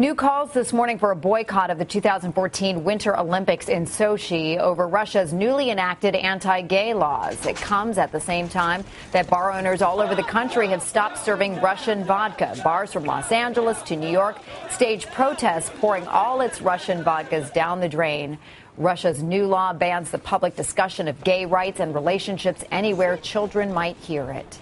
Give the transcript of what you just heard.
New calls this morning for a boycott of the 2014 Winter Olympics in Sochi over Russia's newly enacted anti gay laws. It comes at the same time that bar owners all over the country have stopped serving Russian vodka. Bars from Los Angeles to New York stage protests pouring all its Russian vodkas down the drain. Russia's new law bans the public discussion of gay rights and relationships anywhere children might hear it.